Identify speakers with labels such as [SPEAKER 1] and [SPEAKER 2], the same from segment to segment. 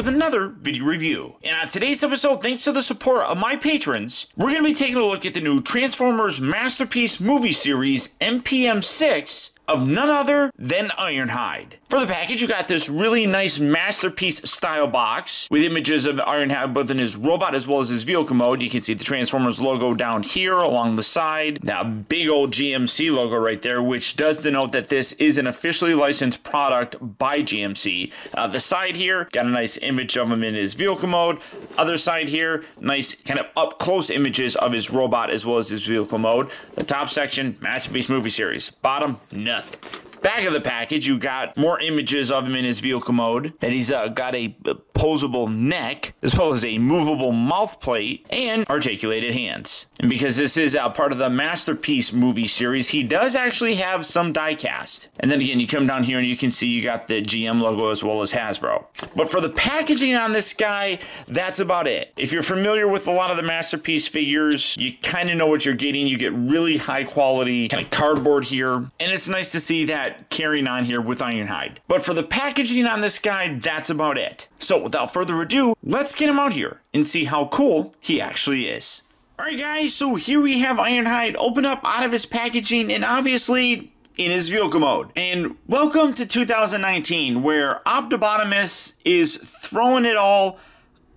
[SPEAKER 1] With another video review. And on today's episode, thanks to the support of my patrons, we're going to be taking a look at the new Transformers Masterpiece movie series MPM6 of none other than Ironhide. For the package, you got this really nice masterpiece style box with images of Ironhide both in his robot as well as his vehicle mode. You can see the Transformers logo down here along the side. Now, big old GMC logo right there, which does denote that this is an officially licensed product by GMC. Uh, the side here, got a nice image of him in his vehicle mode. Other side here, nice kind of up close images of his robot as well as his vehicle mode. The top section, Masterpiece Movie Series. Bottom, nothing. Back of the package, you got more images of him in his vehicle mode. That he's uh, got a posable neck, as well as a movable mouth plate and articulated hands. And because this is uh, part of the Masterpiece movie series, he does actually have some diecast. And then again, you come down here and you can see you got the GM logo as well as Hasbro. But for the packaging on this guy, that's about it. If you're familiar with a lot of the Masterpiece figures, you kind of know what you're getting. You get really high quality kind of cardboard here. And it's nice to see that carrying on here with Ironhide. But for the packaging on this guy, that's about it. So without further ado, let's get him out here and see how cool he actually is. Alright guys, so here we have Ironhide open up out of his packaging and obviously in his vehicle mode. And welcome to 2019 where Optibotimus is throwing it all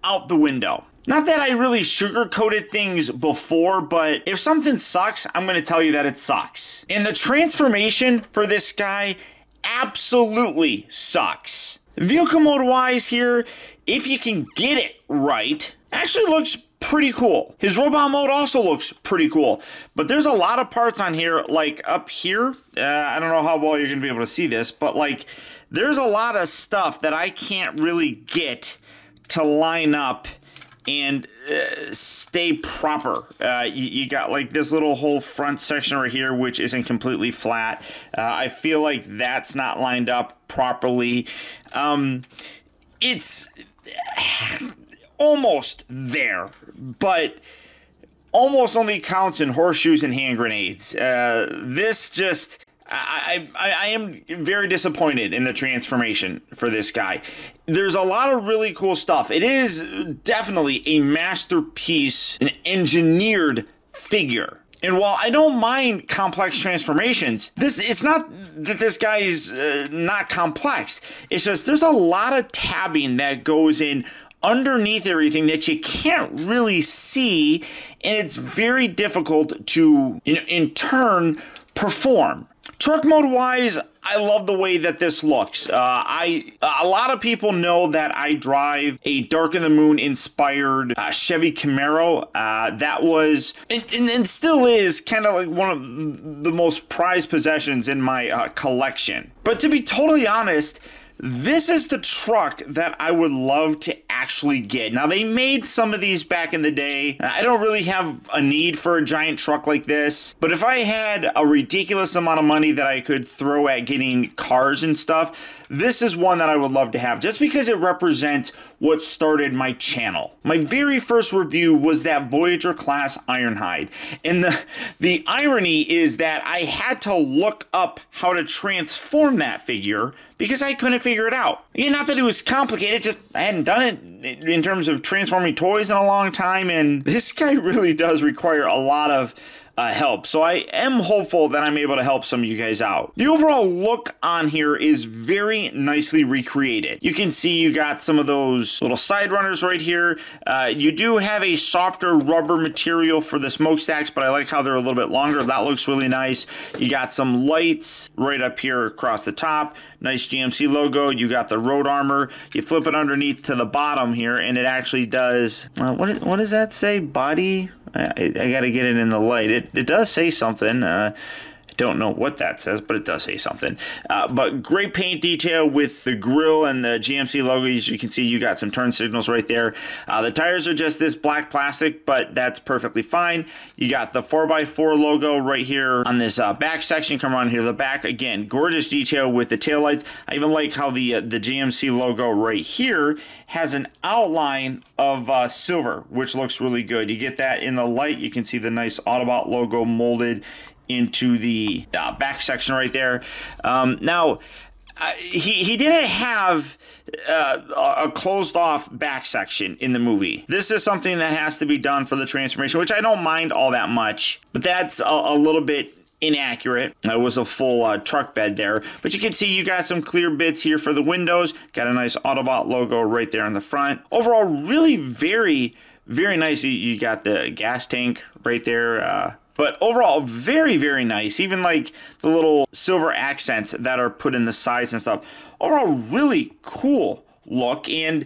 [SPEAKER 1] out the window. Not that I really sugarcoated things before, but if something sucks, I'm going to tell you that it sucks. And the transformation for this guy absolutely sucks. Vehicle mode wise here, if you can get it right, actually looks pretty cool. His robot mode also looks pretty cool, but there's a lot of parts on here, like up here. Uh, I don't know how well you're gonna be able to see this, but like there's a lot of stuff that I can't really get to line up and uh, stay proper. Uh, you, you, got like this little whole front section right here, which isn't completely flat. Uh, I feel like that's not lined up properly. Um, it's almost there, but almost only counts in horseshoes and hand grenades. Uh, this just I, I, I am very disappointed in the transformation for this guy. There's a lot of really cool stuff. It is definitely a masterpiece, an engineered figure. And while I don't mind complex transformations, this it's not that this guy is uh, not complex. It's just there's a lot of tabbing that goes in underneath everything that you can't really see, and it's very difficult to, in, in turn, perform. Truck mode wise, I love the way that this looks. Uh, I a lot of people know that I drive a Dark of the Moon inspired uh, Chevy Camaro. Uh, that was and, and, and still is kind of like one of the most prized possessions in my uh, collection. But to be totally honest, this is the truck that I would love to actually get. Now, they made some of these back in the day. I don't really have a need for a giant truck like this, but if I had a ridiculous amount of money that I could throw at getting cars and stuff, this is one that I would love to have just because it represents what started my channel. My very first review was that Voyager class Ironhide. And the, the irony is that I had to look up how to transform that figure because I couldn't figure it out. Again, not that it was complicated, just I hadn't done it in terms of transforming toys in a long time, and this guy really does require a lot of uh, help. So I am hopeful that I'm able to help some of you guys out. The overall look on here is very nicely recreated. You can see you got some of those little side runners right here. Uh, you do have a softer rubber material for the smokestacks, but I like how they're a little bit longer. That looks really nice. You got some lights right up here across the top. Nice GMC logo. You got the road armor. You flip it underneath to the bottom here, and it actually does. Uh, what, what does that say? Body I, I got to get it in the light. It, it does say something. Uh, don't know what that says, but it does say something. Uh, but great paint detail with the grill and the GMC logo. As you can see, you got some turn signals right there. Uh, the tires are just this black plastic, but that's perfectly fine. You got the 4x4 logo right here on this uh, back section. Come around here, the back again, gorgeous detail with the taillights. I even like how the uh, the GMC logo right here has an outline of uh, silver, which looks really good. You get that in the light. You can see the nice Autobot logo molded into the uh, back section right there. Um, now, uh, he he didn't have uh, a closed off back section in the movie. This is something that has to be done for the transformation, which I don't mind all that much, but that's a, a little bit inaccurate. It was a full uh, truck bed there, but you can see you got some clear bits here for the windows. Got a nice Autobot logo right there in the front. Overall, really very, very nice. You got the gas tank right there. But overall, very, very nice. Even like the little silver accents that are put in the sides and stuff. Overall, really cool look. And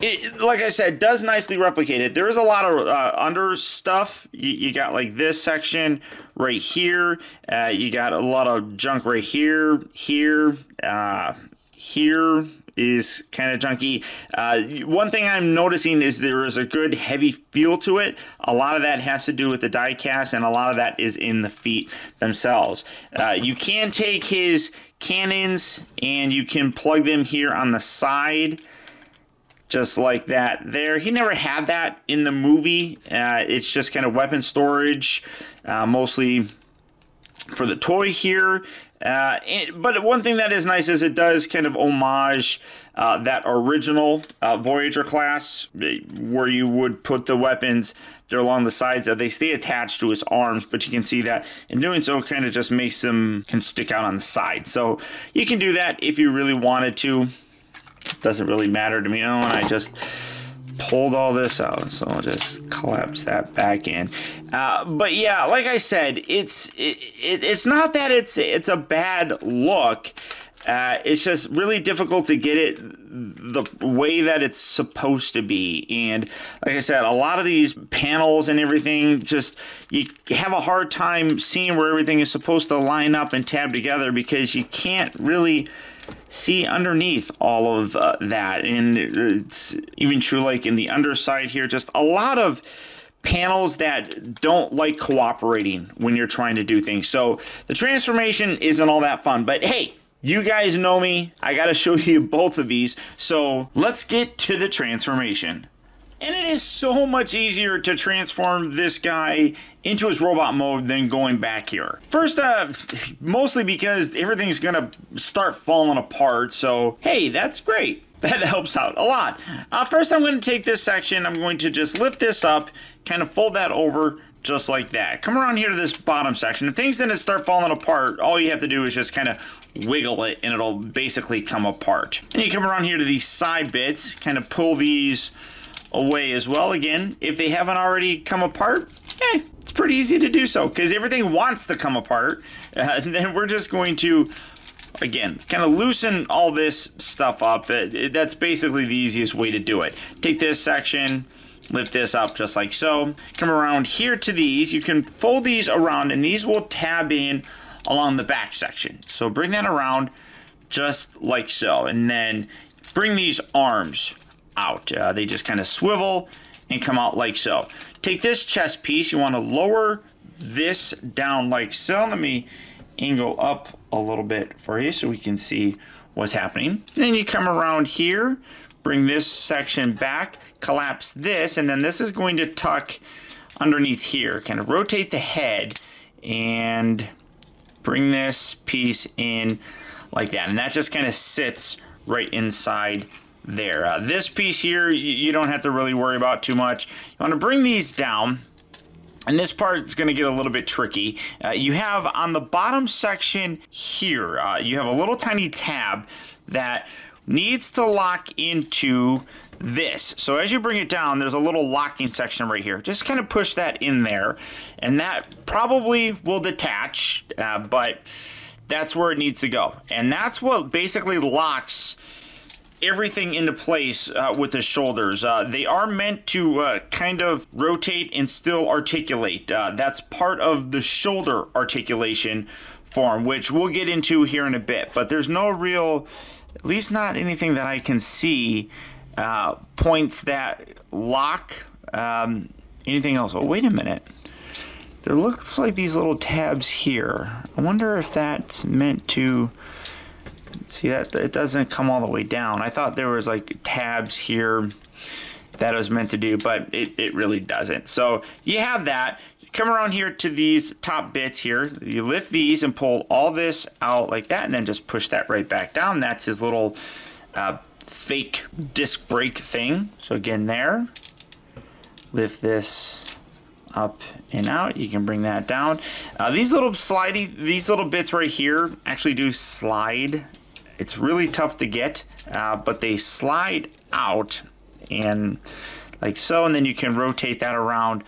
[SPEAKER 1] it, like I said, does nicely replicate it. There is a lot of uh, under stuff. You, you, got like this section right here. Uh, you got a lot of junk right here, here, uh, here is kind of junky. Uh, one thing I'm noticing is there is a good heavy feel to it. A lot of that has to do with the die cast, and a lot of that is in the feet themselves. Uh, you can take his cannons and you can plug them here on the side just like that there. He never had that in the movie. Uh, it's just kind of weapon storage, uh, mostly for the toy here. Uh, but one thing that is nice is it does kind of homage uh, that original uh, Voyager class where you would put the weapons they're along the sides they stay attached to his arms but you can see that in doing so kind of just makes them can stick out on the side so you can do that if you really wanted to doesn't really matter to me. Oh, and I just pulled all this out, so I'll just collapse that back in. Uh, but yeah, like I said, it's it, it, it's not that it's it's a bad look. Uh, it's just really difficult to get it the way that it's supposed to be. And like I said, a lot of these panels and everything just you have a hard time seeing where everything is supposed to line up and tab together because you can't really see underneath all of uh, that. And it's even true, like in the underside here, just a lot of panels that don't like cooperating when you're trying to do things. So the transformation isn't all that fun, but hey, you guys know me. I got to show you both of these. So let's get to the transformation. And it is so much easier to transform this guy into his robot mode than going back here. First, uh, mostly because everything's gonna start falling apart, so hey, that's great. That helps out a lot. Uh, first, I'm to take this section, I'm going to just lift this up, kind of fold that over, just like that. Come around here to this bottom section. If things then start falling apart, all you have to do is just kind of wiggle it and it'll basically come apart. And you come around here to these side bits, kind of pull these away as well. Again, if they haven't already come apart, eh, it's pretty easy to do so because everything wants to come apart. Uh, and then we're just going to, again, kind of loosen all this stuff up. It, it, that's basically the easiest way to do it. Take this section, lift this up just like so. Come around here to these. You can fold these around and these will tab in along the back section. So bring that around just like so. And then bring these arms out. Uh, they just kind of swivel and come out like so. Take this chest piece, you want to lower this down like so. Let me angle up a little bit for you so we can see what's happening. Then you come around here, bring this section back, collapse this, and then this is going to tuck underneath here. Kind of rotate the head and bring this piece in like that. And that just kind of sits right inside there. Uh, this piece here, you, you, don't have to really worry about too much. You want to bring these down. And this part is going to get a little bit tricky. Uh, you have on the bottom section here, uh, you have a little tiny tab that needs to lock into this. So as you bring it down, there's a little locking section right here. Just kind of push that in there, and that probably will detach, uh, but that's where it needs to go. And that's what basically locks everything into place uh, with the shoulders. Uh, they are meant to uh, kind of rotate and still articulate. Uh, that's part of the shoulder articulation form, which we'll get into here in a bit. But there's no real, at least not anything that I can see, uh, points that lock um, anything else. Oh, wait a minute. There looks like these little tabs here. I wonder if that's meant to See that it doesn't come all the way down. I thought there was like tabs here that was meant to do, but it, it really doesn't. So you have that. Come around here to these top bits here. You lift these and pull all this out like that, and then just push that right back down. That's his little uh, fake disc brake thing. So again there, lift this up and out. You can bring that down. Uh, these little slidey, these little bits right here actually do slide. It's really tough to get, uh, but they slide out and like so, and then you can rotate that around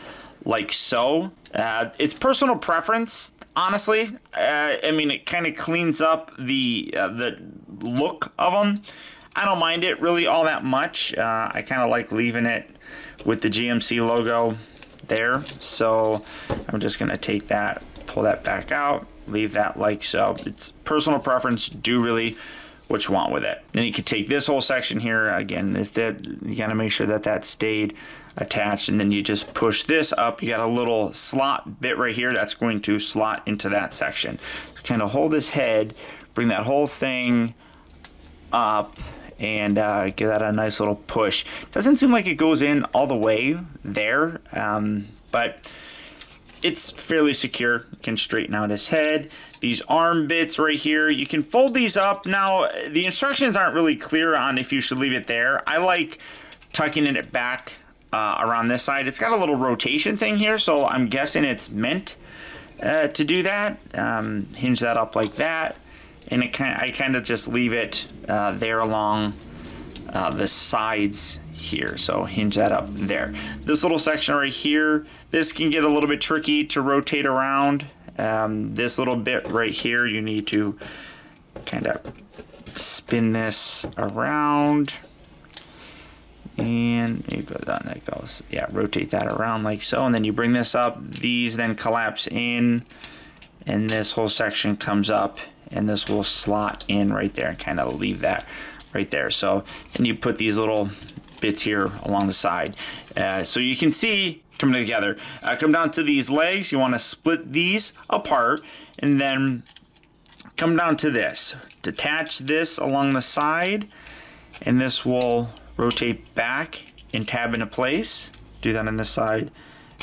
[SPEAKER 1] like so. Uh, it's personal preference, honestly. Uh, I mean, it kind of cleans up the uh, the look of them. I don't mind it really all that much. Uh, I kind of like leaving it with the GMC logo there. So I'm just gonna take that, pull that back out, leave that like so. It's personal preference. Do really what you want with it. Then you can take this whole section here again. If that you gotta make sure that that stayed attached, and then you just push this up. You got a little slot bit right here that's going to slot into that section. So kind of hold this head, bring that whole thing up and uh, give that a nice little push. Doesn't seem like it goes in all the way there, um, but it's fairly secure. You can straighten out his head. These arm bits right here, you can fold these up. Now, the instructions aren't really clear on if you should leave it there. I like tucking it back uh, around this side. It's got a little rotation thing here, so I'm guessing it's meant uh, to do that. Um, hinge that up like that and it kind I kind of just leave it uh, there along uh, the sides here. So hinge that up there. This little section right here this can get a little bit tricky to rotate around. Um, this little bit right here you need to kind of spin this around. And you go down that goes. Yeah rotate that around like so and then you bring this up these then collapse in and this whole section comes up and this will slot in right there and kind of leave that right there. So then you put these little bits here along the side. Uh, so you can see coming together. Uh, come down to these legs. You want to split these apart and then come down to this. Detach this along the side and this will rotate back and tab into place. Do that on this side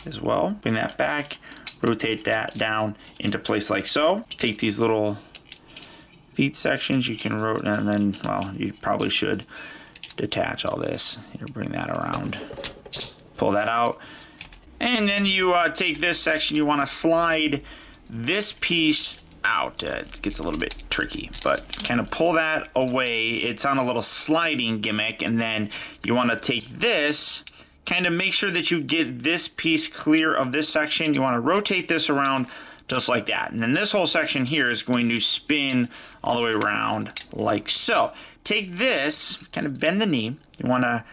[SPEAKER 1] as well. Bring that back, rotate that down into place like so. Take these little feet sections you can rotate and then well you probably should detach all this. You bring that around. Pull that out. And then you uh, take this section you want to slide this piece out. Uh, it gets a little bit tricky but kind of pull that away. It's on a little sliding gimmick and then you want to take this kind of make sure that you get this piece clear of this section. You want to rotate this around just like that. And then this whole section here is going to spin all the way around like so. Take this, kind of bend the knee. You want to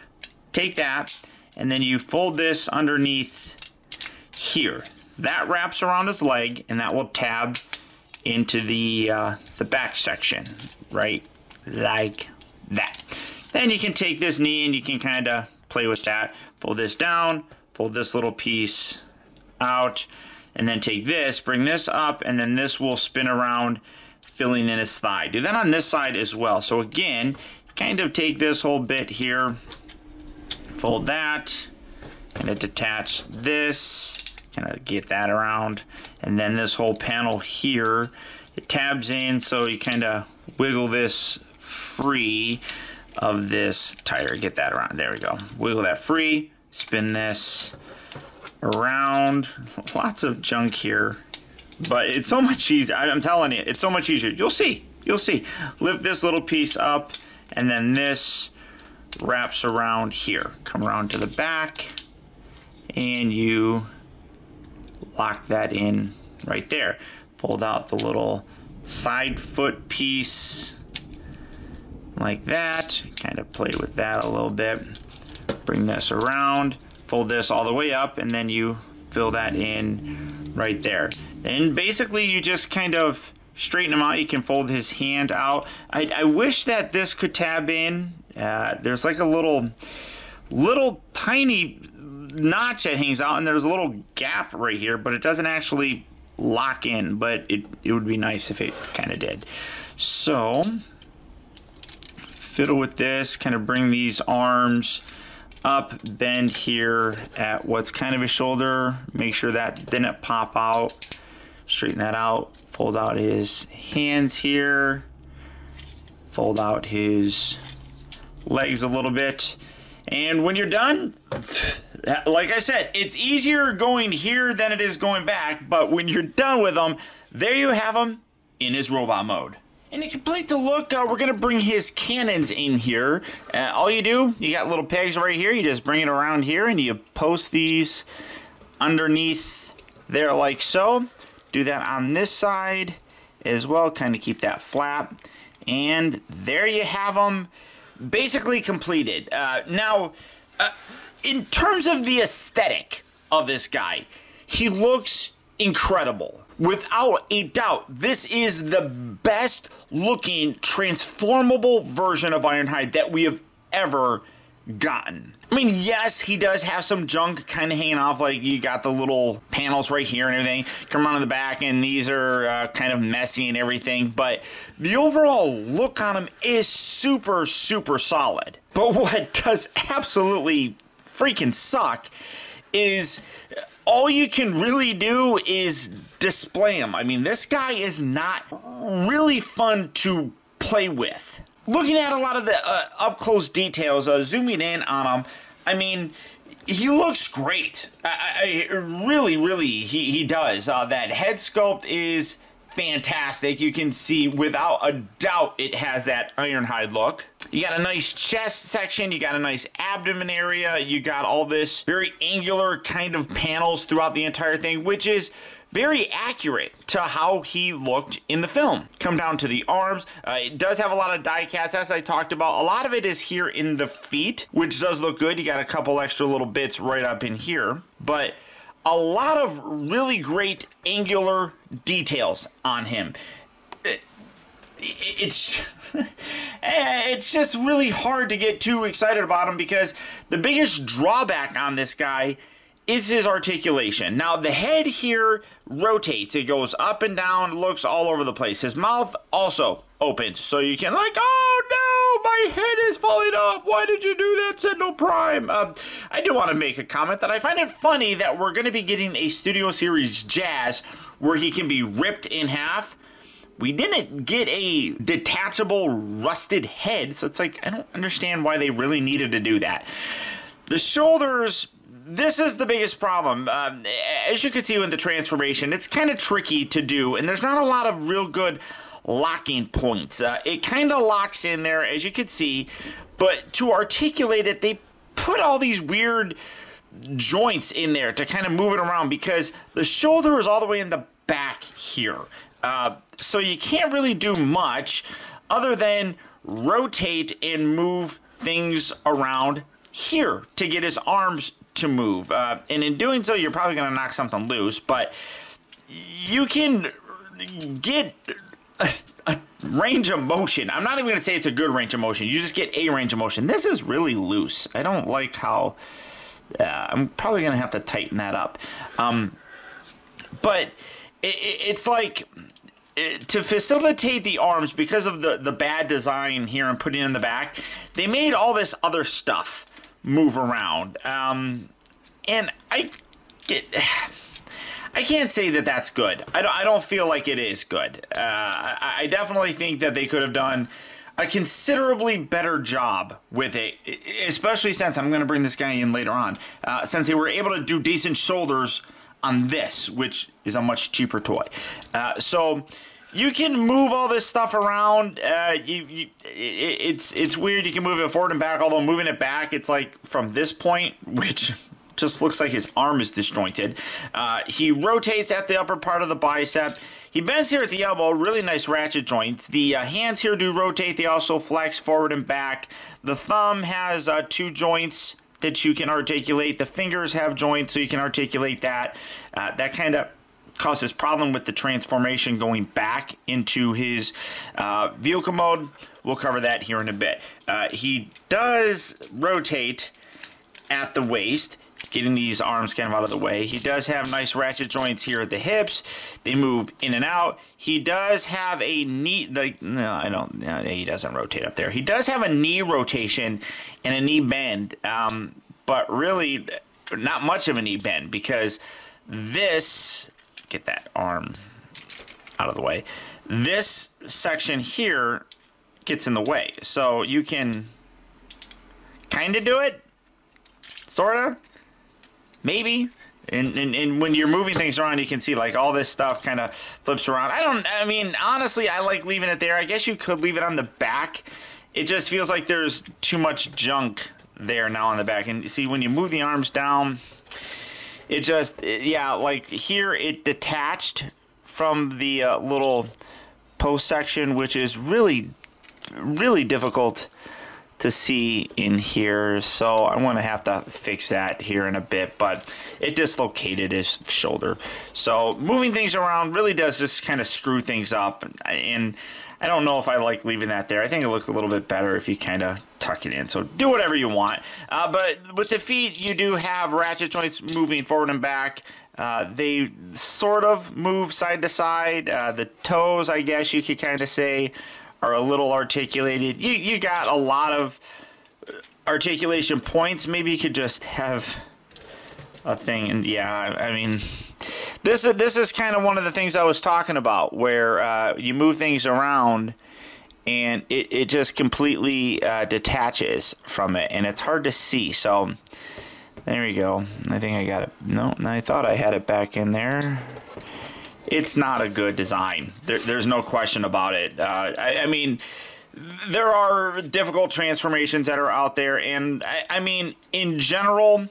[SPEAKER 1] take that, and then you fold this underneath here. That wraps around his leg, and that will tab into the, uh, the back section, right like that. Then you can take this knee and you can kind of play with that. Fold this down, fold this little piece out, and then take this, bring this up, and then this will spin around, filling in his thigh. Do that on this side as well. So again, kind of take this whole bit here, fold that, kind of detach this, kind of get that around, and then this whole panel here, it tabs in, so you kind of wiggle this free of this tire. Get that around. There we go. Wiggle that free, spin this, around. Lots of junk here. But it's so much easier. I'm telling you, it's so much easier. You'll see. You'll see. Lift this little piece up, and then this wraps around here. Come around to the back, and you lock that in right there. Fold out the little side foot piece like that. Kind of play with that a little bit. Bring this around fold this all the way up and then you fill that in right there. Then basically you just kind of straighten him out. You can fold his hand out. I, I wish that this could tab in. Uh, there's like a little, little tiny notch that hangs out and there's a little gap right here, but it doesn't actually lock in, but it, it would be nice if it kind of did. So, fiddle with this, kind of bring these arms up bend here at what's kind of his shoulder. Make sure that didn't pop out. Straighten that out. Fold out his hands here. Fold out his legs a little bit. And when you're done, like I said, it's easier going here than it is going back. But when you're done with them, there you have him in his robot mode. And to complete the look, uh, we're going to bring his cannons in here. Uh, all you do, you got little pegs right here. You just bring it around here and you post these underneath there like so. Do that on this side as well. Kind of keep that flat. And there you have them basically completed. Uh, now, uh, in terms of the aesthetic of this guy, he looks incredible without a doubt, this is the best looking transformable version of Ironhide that we have ever gotten. I mean, yes, he does have some junk kind of hanging off, like you got the little panels right here and everything. Come around the back, and these are uh, kind of messy and everything, but the overall look on him is super, super solid. But what does absolutely freaking suck is all you can really do is display him. I mean, this guy is not really fun to play with. Looking at a lot of the uh, up close details, uh, zooming in on him, I mean, he looks great. I, I really, really, he, he does. Uh, that head sculpt is fantastic. You can see without a doubt it has that Ironhide look. You got a nice chest section, you got a nice abdomen area, you got all this very angular kind of panels throughout the entire thing, which is very accurate to how he looked in the film. Come down to the arms. Uh, it does have a lot of die cast, as I talked about. A lot of it is here in the feet, which does look good. You got a couple extra little bits right up in here. But a lot of really great angular details on him. it's it's just really hard to get too excited about him because the biggest drawback on this guy is his articulation. Now the head here rotates. It goes up and down, looks all over the place. His mouth also opens so you can like, oh no, my head is falling off. Why did you do that, Sentinel Prime? Uh, I do want to make a comment that I find it funny that we're going to be getting a Studio Series Jazz where he can be ripped in half. We didn't get a detachable rusted head, so it's like, I don't understand why they really needed to do that. The shoulders this is the biggest problem. Um, as you can see in the transformation, it's kind of tricky to do, and there's not a lot of real good locking points. Uh, it kind of locks in there, as you can see, but to articulate it, they put all these weird joints in there to kind of move it around because the shoulder is all the way in the back here. Uh, so you can't really do much other than rotate and move things around here to get his arms to move. Uh, and in doing so, you're probably going to knock something loose, but you can get a, a, range of motion. I'm not even going to say it's a good range of motion. You just get a range of motion. This is really loose. I don't like how... Uh, I'm probably going to have to tighten that up. Um, but it, it's like to facilitate the arms because of the, the bad design here and putting in the back, they made all this other stuff move around. Um, and I get. I can't say that that's good. I don't, I don't feel like it is good. Uh, I, I definitely think that they could have done a considerably better job with it, especially since I'm going to bring this guy in later on, uh, since they were able to do decent shoulders on this, which is a much cheaper toy. Uh, so you can move all this stuff around. Uh, you, you, it, it's it's weird. You can move it forward and back. Although moving it back, it's like from this point, which just looks like his arm is disjointed. Uh, he rotates at the upper part of the bicep. He bends here at the elbow. Really nice ratchet joints. The uh, hands here do rotate. They also flex forward and back. The thumb has uh, two joints that you can articulate. The fingers have joints, so you can articulate that. Uh, that kind of causes problem with the transformation going back into his uh, vehicle mode. We'll cover that here in a bit. Uh, he does rotate at the waist, getting these arms kind of out of the way. He does have nice ratchet joints here at the hips. They move in and out. He does have a knee, like, no, I don't, no, he doesn't rotate up there. He does have a knee rotation and a knee bend. Um, but really not much of a knee bend because this, get that arm out of the way, this section here gets in the way. So you can kind of do it, sort of, maybe. And, and, and when you're moving things around, you can see like all this stuff kind of flips around. I don't, I mean, honestly, I like leaving it there. I guess you could leave it on the back. It just feels like there's too much junk there now on the back. And you see, when you move the arms down, it just, yeah, like here it detached from the uh, little post section, which is really, really difficult to see in here. So I'm going to have to fix that here in a bit, but it dislocated his shoulder. So moving things around really does just kind of screw things up. And I don't know if I like leaving that there. I think it looks a little bit better if you kind of tuck it in. So do whatever you want. Uh, but with the feet, you do have ratchet joints moving forward and back. Uh, they sort of move side to side. Uh, the toes, I guess you could kind of say, are a little articulated. You you got a lot of articulation points. Maybe you could just have a thing. And yeah, I mean, this is this is kind of one of the things I was talking about, where uh, you move things around. And it, it just completely uh, detaches from it, and it's hard to see. So, there we go. I think I got it. No, I thought I had it back in there it's not a good design. There, there's no question about it. Uh, I, I, mean, there are difficult transformations that are out there, and I, I mean, in general,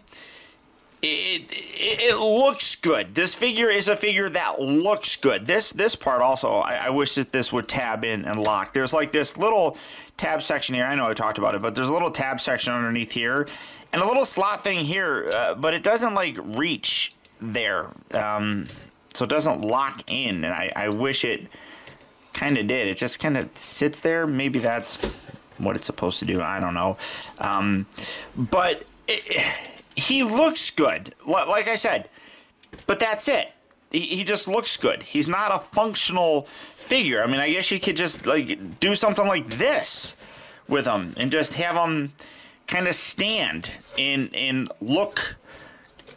[SPEAKER 1] it, it, it looks good. This figure is a figure that looks good. This this part also, I, I wish that this would tab in and lock. There's like this little tab section here. I know I talked about it, but there's a little tab section underneath here, and a little slot thing here, uh, but it doesn't like reach there. Um, so it doesn't lock in, and I, I wish it kind of did. It just kind of sits there. Maybe that's what it's supposed to do. I don't know. Um, but it, he looks good. Like I said, but that's it. He, just looks good. He's not a functional figure. I mean, I guess you could just like do something like this with him and just have him kind of stand and and look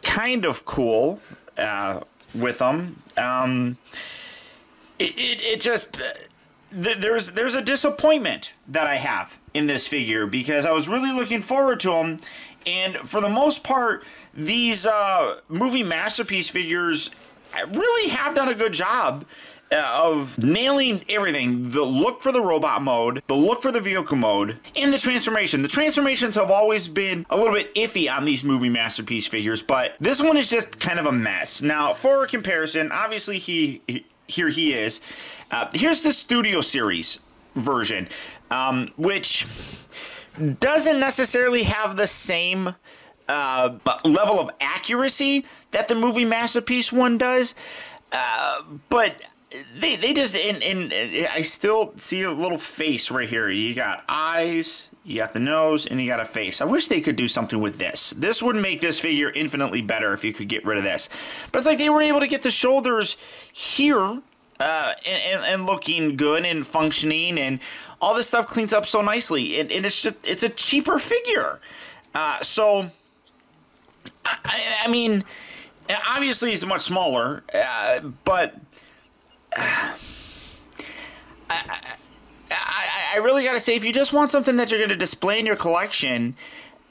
[SPEAKER 1] kind of cool. Uh, with them. Um, it, it, it just th- there's there's a disappointment that I have in this figure because I was really looking forward to them, and for the most part, these uh, movie masterpiece figures really have done a good job uh, of nailing everything the look for the robot mode, the look for the vehicle mode, and the transformation. The transformations have always been a little bit iffy on these movie masterpiece figures, but this one is just kind of a mess. Now, for comparison, obviously, he, he here he is. Uh, here's the Studio Series version, um, which doesn't necessarily have the same uh, level of accuracy that the movie masterpiece one does. Uh, but they they just and, and I still see a little face right here. You got eyes, you got the nose, and you got a face. I wish they could do something with this. This would make this figure infinitely better if you could get rid of this. But it's like they were able to get the shoulders here uh, and, and, looking good and functioning, and all this stuff cleans up so nicely. And, and it's just it's a cheaper figure. Uh, so I, I mean, obviously it's much smaller, uh, but I, I, I really gotta say, if you just want something that you're gonna display in your collection,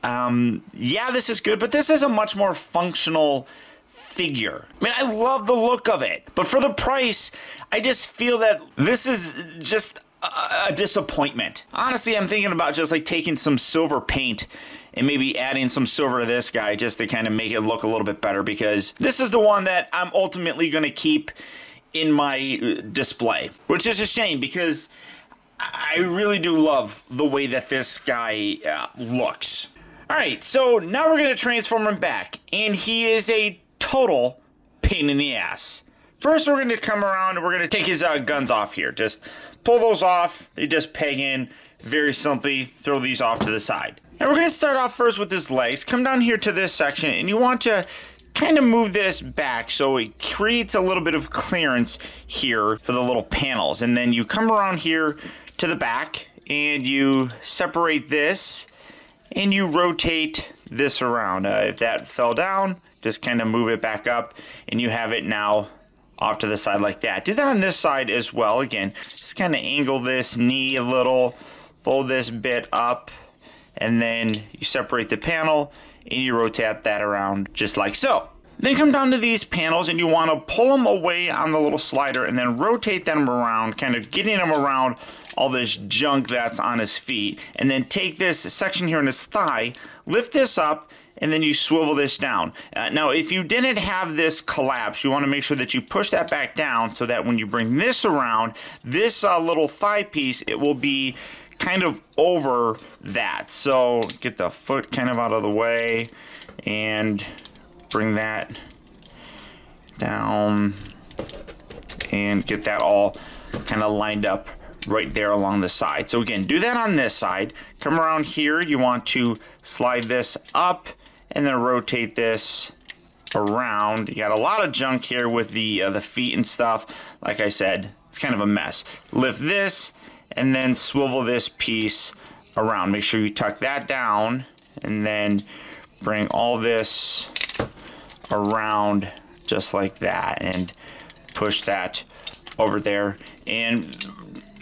[SPEAKER 1] um, yeah, this is good, but this is a much more functional figure. I mean, I love the look of it, but for the price, I just feel that this is just a, a disappointment. Honestly, I'm thinking about just like taking some silver paint and maybe adding some silver to this guy just to kind of make it look a little bit better because this is the one that I'm ultimately going to keep in my uh, display, which is a shame because I really do love the way that this guy uh, looks. All right, so now we're going to transform him back, and he is a total pain in the ass. First, we're going to come around and we're going to take his uh, guns off here. Just pull those off. They just peg in very simply. Throw these off to the side. And we're going to start off first with his legs. Come down here to this section, and you want to kind of move this back so it creates a little bit of clearance here for the little panels. And then you come around here to the back and you separate this and you rotate this around. Uh, if that fell down, just kind of move it back up and you have it now off to the side like that. Do that on this side as well. Again, just kind of angle this knee a little, fold this bit up, and then you separate the panel and you rotate that around just like so. Then come down to these panels and you want to pull them away on the little slider and then rotate them around, kind of getting them around all this junk that's on his feet. And then take this section here in his thigh, lift this up, and then you swivel this down. Uh, now, if you didn't have this collapse, you want to make sure that you push that back down so that when you bring this around, this uh, little thigh piece, it will be kind of over that. So get the foot kind of out of the way and bring that down and get that all kind of lined up right there along the side. So again, do that on this side. Come around here, you want to slide this up and then rotate this around. You got a lot of junk here with the uh, the feet and stuff. Like I said, it's kind of a mess. Lift this and then swivel this piece around. Make sure you tuck that down and then bring all this around just like that and push that over there and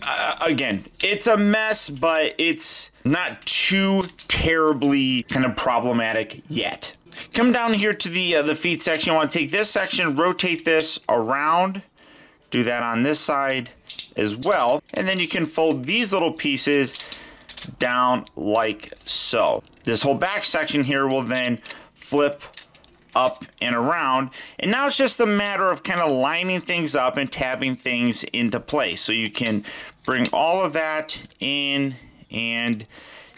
[SPEAKER 1] uh, again, it's a mess, but it's not too terribly kind of problematic yet. Come down here to the uh, the feet section. You want to take this section, rotate this around, do that on this side as well, and then you can fold these little pieces down like so. This whole back section here will then flip up and around. And now it's just a matter of kind of lining things up and tabbing things into place. So you can bring all of that in and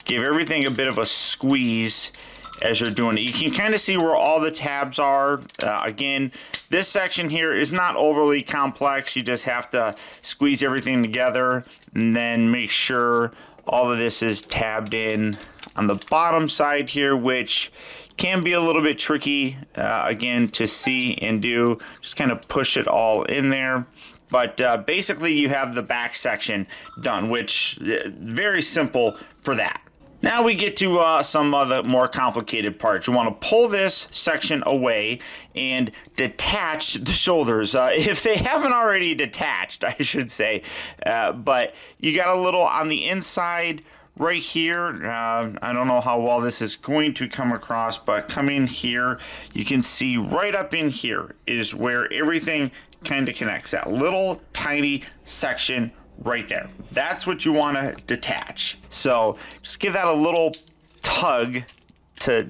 [SPEAKER 1] give everything a bit of a squeeze as you're doing it. You can kind of see where all the tabs are. Uh, again, this section here is not overly complex. You just have to squeeze everything together and then make sure all of this is tabbed in on the bottom side here, which can be a little bit tricky, uh, again, to see and do. Just kind of push it all in there. But uh, basically, you have the back section done, which uh, very simple for that. Now we get to uh, some of the more complicated parts. You want to pull this section away and detach the shoulders. Uh, if they haven't already detached, I should say. Uh, but you got a little on the inside right here. Uh, I don't know how well this is going to come across, but coming here, you can see right up in here is where everything kind of connects. That little tiny section right there. That's what you want to detach. So just give that a little tug to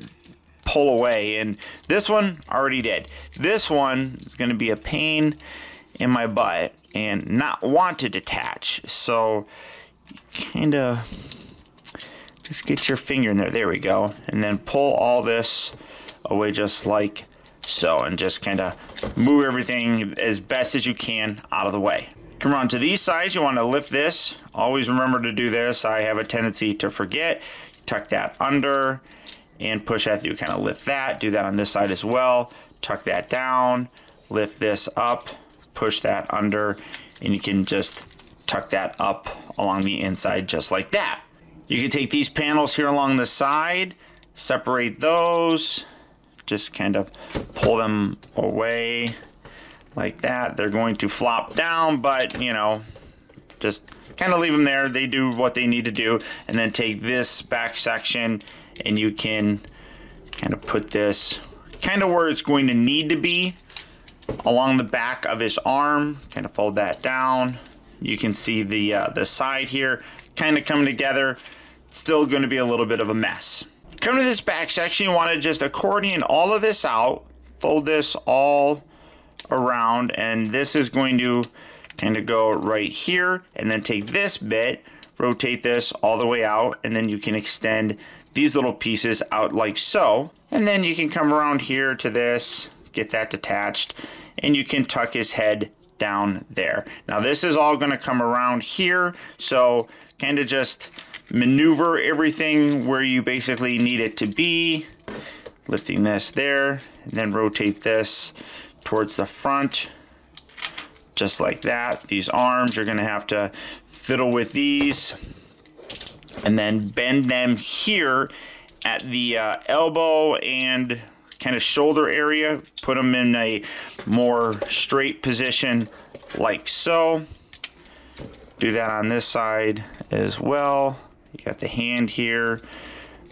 [SPEAKER 1] pull away. And this one already did. This one is going to be a pain in my butt and not want to detach. So kind of just get your finger in there. There we go. And then pull all this away just like so. And just kind of move everything as best as you can out of the way. Come around to these sides. You want to lift this. Always remember to do this. I have a tendency to forget. Tuck that under and push that through. Kind of lift that. Do that on this side as well. Tuck that down. Lift this up. Push that under. And you can just tuck that up along the inside just like that. You can take these panels here along the side, separate those, just kind of pull them away like that. They're going to flop down, but you know, just kind of leave them there. They do what they need to do. And then take this back section and you can kind of put this kind of where it's going to need to be along the back of his arm. Kind of fold that down. You can see the, uh, the side here kind of coming together. still going to be a little bit of a mess. Come to this back section, you want to just accordion all of this out, fold this all around, and this is going to kind of go right here, and then take this bit, rotate this all the way out, and then you can extend these little pieces out like so. And then you can come around here to this, get that detached, and you can tuck his head down there. Now this is all gonna come around here, so kind of just maneuver everything where you basically need it to be. Lifting this there, and then rotate this towards the front, just like that. These arms, you're gonna have to fiddle with these, and then bend them here, at the uh, elbow and kind of shoulder area. Put them in a more straight position like so. Do that on this side as well. You got the hand here.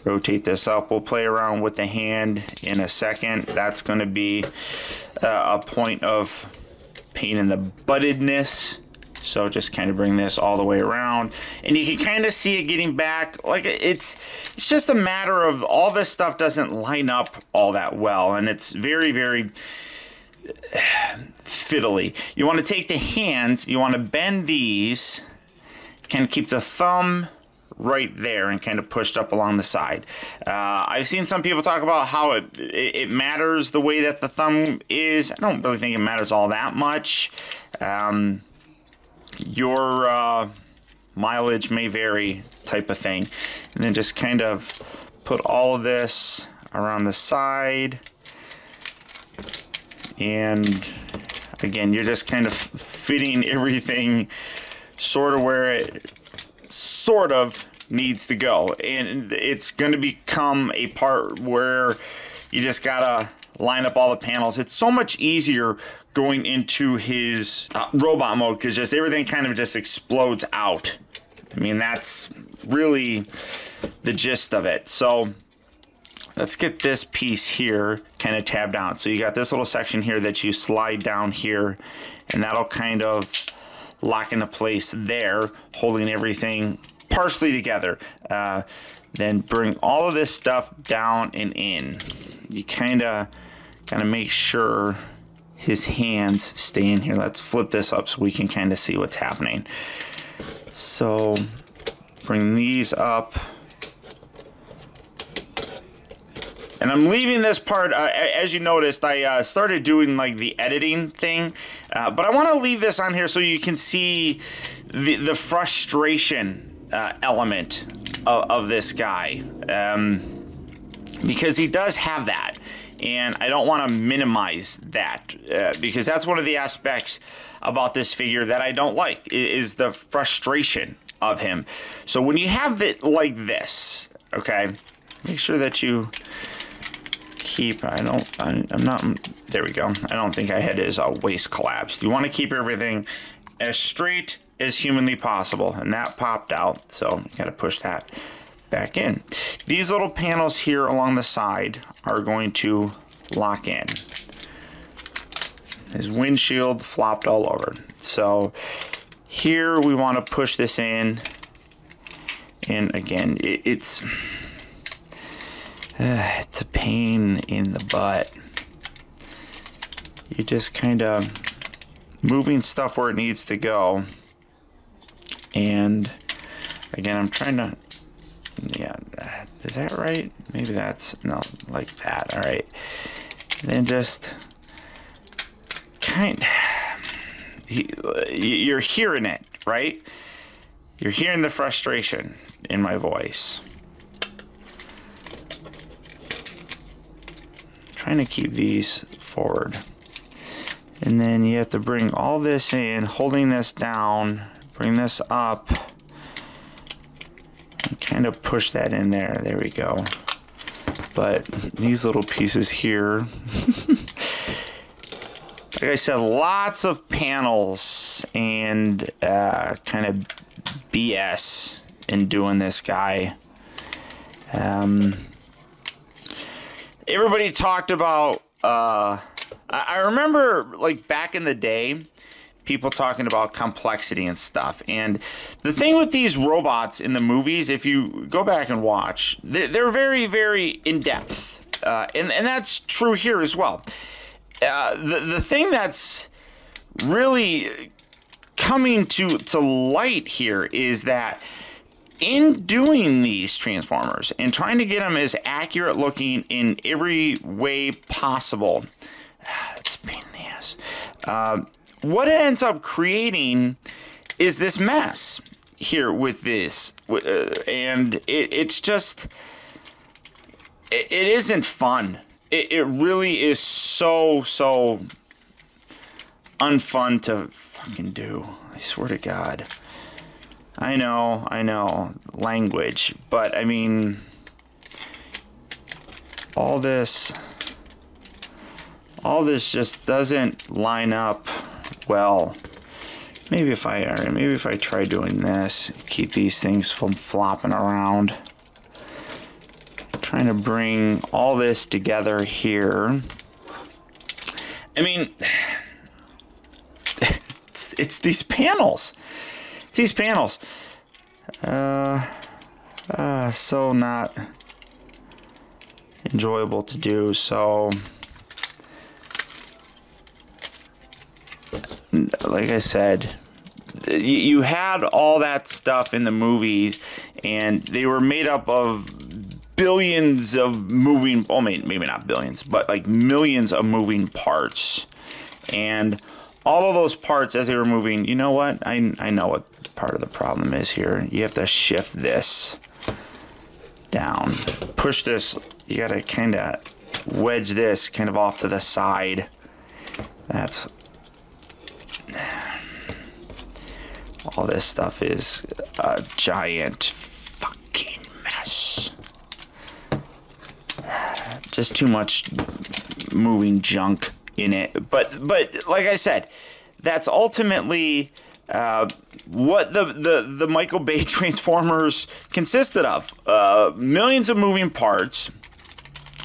[SPEAKER 1] Rotate this up. We'll play around with the hand in a second. That's going to be uh, a point of pain in the buttedness. So just kind of bring this all the way around and you can kind of see it getting back. Like it's, it's just a matter of all this stuff doesn't line up all that well. And it's very, very fiddly. You want to take the hands, you want to bend these, kind of keep the thumb right there and kind of pushed up along the side. Uh, I've seen some people talk about how it, it, matters the way that the thumb is. I don't really think it matters all that much. Um, your uh, mileage may vary type of thing. And then just kind of put all of this around the side. And again, you're just kind of fitting everything sort of where it sort of needs to go. And it's going to become a part where you just got to line up all the panels. It's so much easier going into his uh, robot mode because just everything kind of just explodes out. I mean, that's really the gist of it. So let's get this piece here kind of tabbed down. So you got this little section here that you slide down here and that'll kind of lock into place there, holding everything partially together. Uh, then bring all of this stuff down and in. You kind of kind of make sure his hands stay in here. Let's flip this up so we can kind of see what's happening. So bring these up. And I'm leaving this part, uh, as you noticed, I uh, started doing like the editing thing, uh, but I want to leave this on here so you can see the, the frustration uh, element of, of, this guy. Um, because he does have that and I don't want to minimize that uh, because that's one of the aspects about this figure that I don't like is the frustration of him. So when you have it like this, okay, make sure that you keep, I don't, I, am not, there we go. I don't think I had his uh, waist collapsed. You want to keep everything as straight as humanly possible and that popped out. So you got to push that back in. These little panels here along the side are going to lock in. His windshield flopped all over. So here we want to push this in. And again, it, it's, uh, it's a pain in the butt. You just kind of moving stuff where it needs to go. And again, I'm trying to yeah, is that right? Maybe that's, no, like that, all right. Then just kind you're hearing it, right? You're hearing the frustration in my voice. trying to keep these forward. And then you have to bring all this in, holding this down, bring this up and kind of push that in there. There we go. But these little pieces here, like I said, lots of panels and uh, kind of BS in doing this guy. Um, everybody talked about. Uh, I remember, like back in the day, people talking about complexity and stuff. And the thing with these robots in the movies, if you go back and watch, they're, very, very in depth. Uh, and, and that's true here as well. Uh, the, the thing that's really coming to, to light here is that in doing these transformers and trying to get them as accurate looking in every way possible, it's a pain in the ass. Uh, what it ends up creating is this mess here with this uh, and it, it's just it, it isn't fun. It, it really is so so unfun to fucking do i swear to god. I know i know language but i mean all this all this just doesn't line up well. Maybe if I maybe if I try doing this, keep these things from flopping around. Trying to bring all this together here. I mean, it's, it's these panels. It's these panels. Uh, uh, so not enjoyable to do. So, like I said, you had all that stuff in the movies, and they were made up of billions of moving. Oh, maybe not billions, but like millions of moving parts, and all of those parts as they were moving. You know what? I I know what part of the problem is here. You have to shift this down, push this. You gotta kind of wedge this kind of off to the side. That's all this stuff is a giant fucking mess. Just too much moving junk in it. But but like I said, that's ultimately uh, what the, the, the Michael Bay Transformers consisted of. Uh, millions of moving parts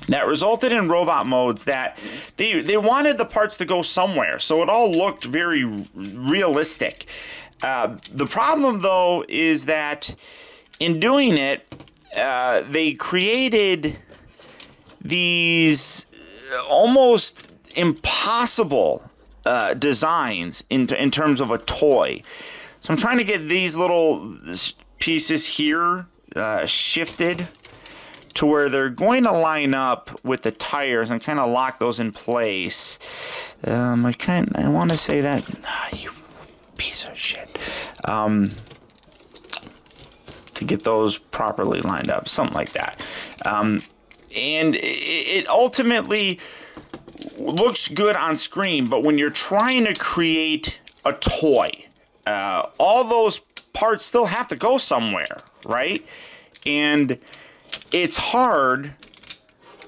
[SPEAKER 1] that resulted in robot modes that they, they wanted the parts to go somewhere. So it all looked very realistic. Uh, the problem, though, is that in doing it, uh, they created these almost impossible uh, designs in, in terms of a toy. So I'm trying to get these little pieces here uh, shifted to where they're going to line up with the tires and kind of lock those in place. Um, I kind I want to say that ah, you piece of shit. Um, to get those properly lined up, something like that. Um, and it ultimately looks good on screen, but when you're trying to create a toy, uh, all those parts still have to go somewhere, right? And it's hard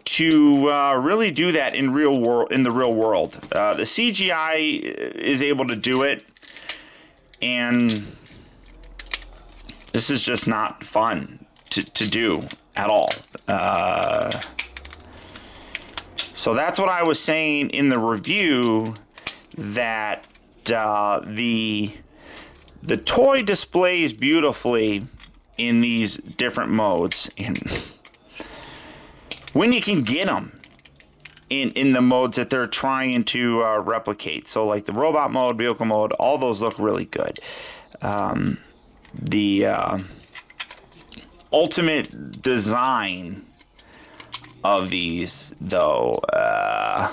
[SPEAKER 1] to uh, really do that in real world in the real world. Uh, the CGI is able to do it, and this is just not fun to, to do at all. Uh, so that's what I was saying in the review that uh, the the toy displays beautifully in these different modes and when you can get them in in the modes that they're trying to uh, replicate so like the robot mode vehicle mode all those look really good um, the uh, ultimate design of these, though, uh,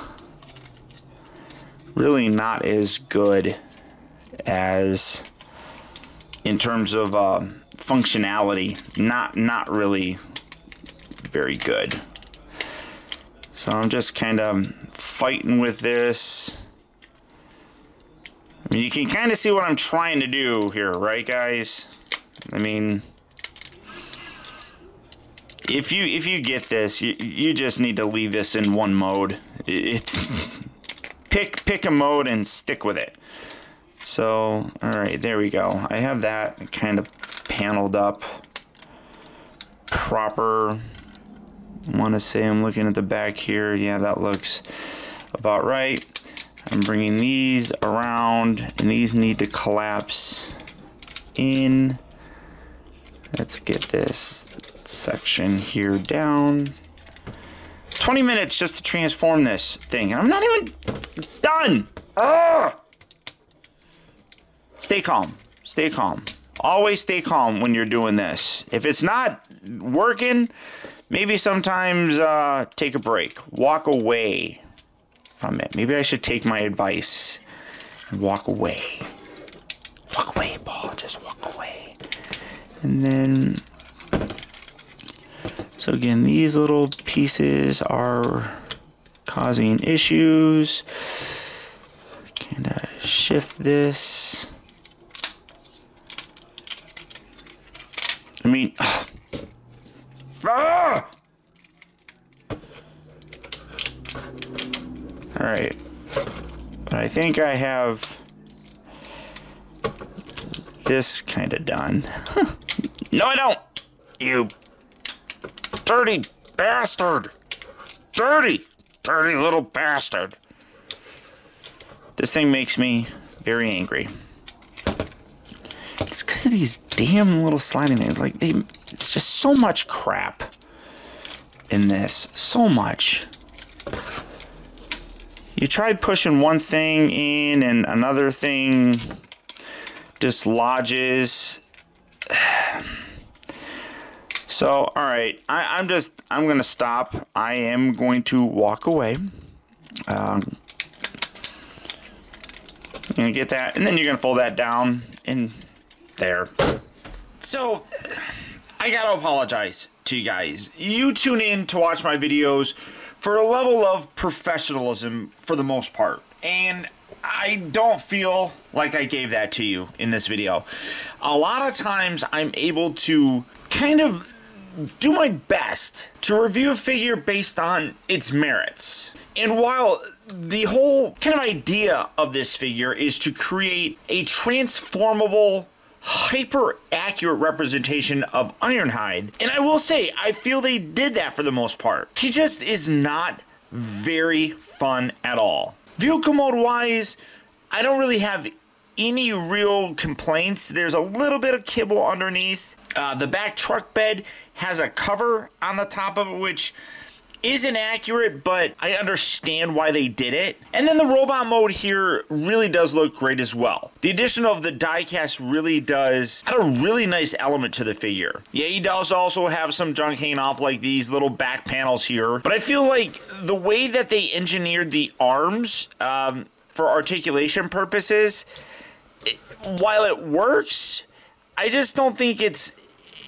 [SPEAKER 1] really not as good as in terms of uh, functionality. Not not really very good. So I'm just kind of fighting with this. I mean, you can kind of see what I'm trying to do here, right, guys? I mean if you if you get this, you you just need to leave this in one mode. It's pick pick a mode and stick with it. So, all right, there we go. I have that kind of paneled up proper. I want to say I'm looking at the back here. Yeah, that looks about right. I'm bringing these around and these need to collapse in. Let's get this section here down. 20 minutes just to transform this thing. And I'm not even done. Ugh! Stay calm. Stay calm. Always stay calm when you're doing this. If it's not working, maybe sometimes uh, take a break. Walk away from it. Maybe I should take my advice and walk away. Walk away, Paul. Just walk away. And then so again, these little pieces are causing issues. Kind of shift this. I mean, ah! Alright. But I think I have this kind of done. no, I don't! You dirty bastard! Dirty! Dirty little bastard! This thing makes me very angry. It's because of these damn little sliding things. Like, they, it's just so much crap in this. So much. You try pushing one thing in and another thing dislodges. So, all right, I, am just, I'm going to stop. I am going to walk away. Um, to get that, and then you're going to fold that down in there. So, I got to apologize to you guys. You tune in to watch my videos for a level of professionalism for the most part. And I don't feel like I gave that to you in this video. A lot of times I'm able to kind of do my best to review a figure based on its merits. And while the whole kind of idea of this figure is to create a transformable hyper accurate representation of Ironhide. And I will say, I feel they did that for the most part. He just is not very fun at all. Vehicle mode wise, I don't really have any real complaints. There's a little bit of kibble underneath. Uh, the back truck bed has a cover on the top of it, which isn't accurate, but I understand why they did it. And then the robot mode here really does look great as well. The addition of the diecast really does add a really nice element to the figure. Yeah, he does also have some junk hanging off like these little back panels here, but I feel like the way that they engineered the arms um, for articulation purposes, it, while it works, I just don't think it's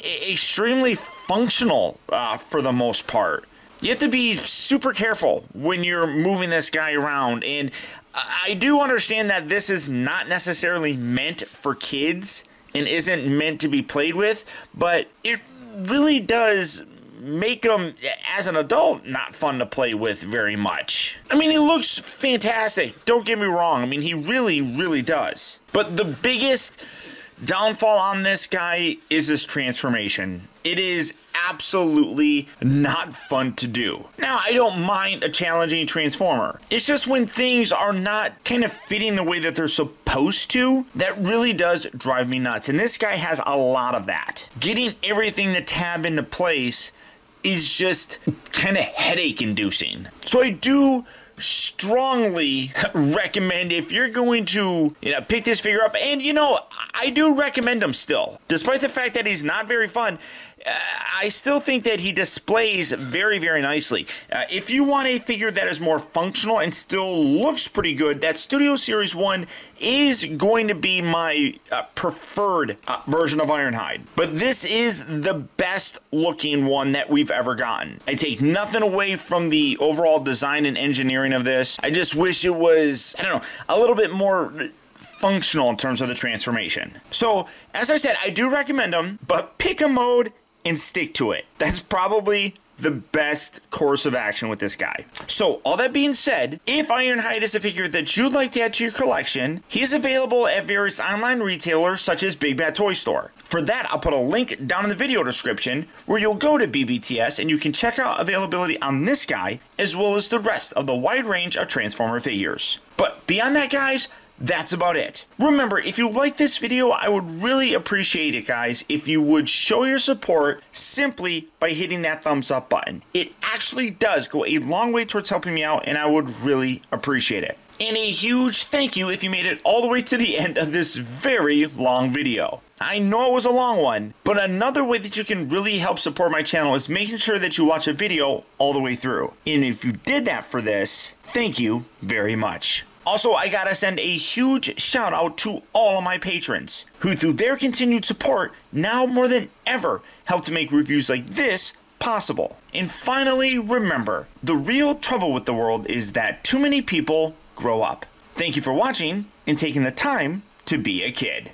[SPEAKER 1] extremely functional uh, for the most part. You have to be super careful when you're moving this guy around. And I do understand that this is not necessarily meant for kids and isn't meant to be played with, but it really does make him, as an adult, not fun to play with very much. I mean, he looks fantastic. Don't get me wrong. I mean, he really, really does. But the biggest downfall on this guy is his transformation. It is absolutely not fun to do. Now, I don't mind a challenging transformer. It's just when things are not kind of fitting the way that they're supposed to, that really does drive me nuts. And this guy has a lot of that. Getting everything to tab into place is just kind of headache inducing. So I do strongly recommend if you're going to you know pick this figure up. And you know I do recommend him still despite the fact that he's not very fun I still think that he displays very, very nicely. Uh, if you want a figure that is more functional and still looks pretty good, that Studio Series 1 is going to be my uh, preferred uh, version of Ironhide. But this is the best looking one that we've ever gotten. I take nothing away from the overall design and engineering of this. I just wish it was, I don't know, a little bit more functional in terms of the transformation. So, as I said, I do recommend them, but pick a mode and stick to it. That's probably the best course of action with this guy. So, all that being said, if Ironhide is a figure that you'd like to add to your collection, he is available at various online retailers such as Big Bad Toy Store. For that, I'll put a link down in the video description where you'll go to BBTS and you can check out availability on this guy as well as the rest of the wide range of Transformer figures. But beyond that, guys, that's about it. Remember, if you like this video, I would really appreciate it, guys, if you would show your support simply by hitting that thumbs up button. It actually does go a long way towards helping me out, and I would really appreciate it. And a huge thank you if you made it all the way to the end of this very long video. I know it was a long one, but another way that you can really help support my channel is making sure that you watch a video all the way through. And if you did that for this, thank you very much. Also, I gotta send a huge shout out to all of my patrons, who through their continued support, now more than ever, help to make reviews like this possible. And finally, remember, the real trouble with the world is that too many people grow up. Thank you for watching and taking the time to be a kid.